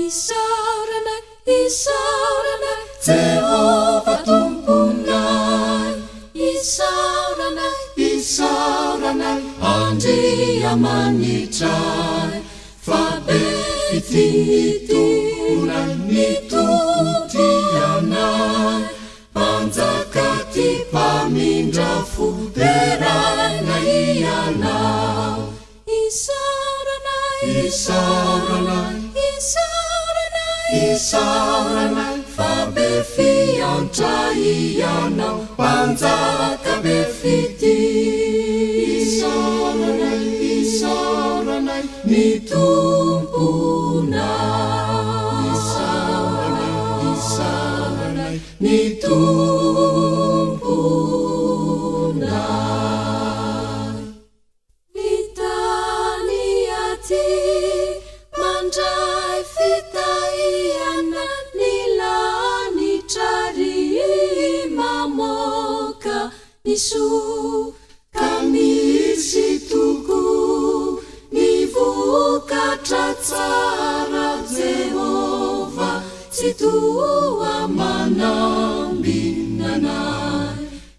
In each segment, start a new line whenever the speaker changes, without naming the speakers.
isaorana isaorana jehova tonkona isaorana isaorana andria manitra fa betitioona mitonktyo ana panjaka ty mpamindra foteraina anao isaorana isaorana isarana fa be fiantraianao manjaka be fiti isaana isarana mi tomponaaa miso ka misy toko mi vokatra tsara jehova sy tooa manao mbinana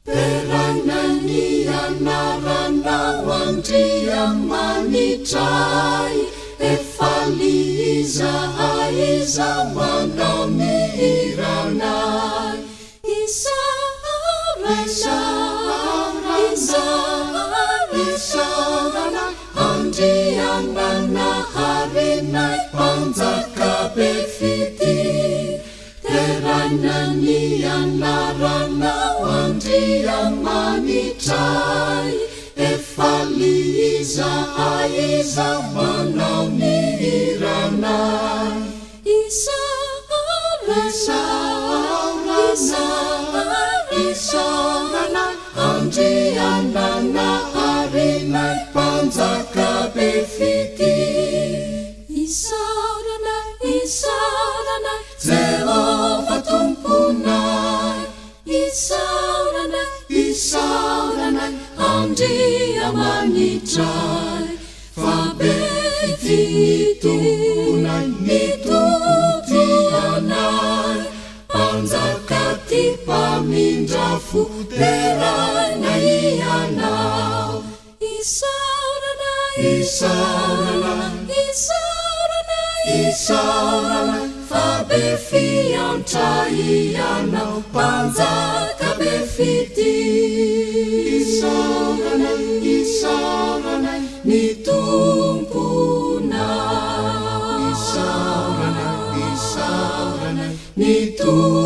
terana gny anarana oandrea manitray efa liizahaeza manao nana harena panjak be fit teranany anaroana andrea manitra efaliiza aza manao my herana dria mamitra fabe fitoa mitompo ana panjakaty pamindra fotelana anao isanas isana isa fa be fiantra ianao panja 你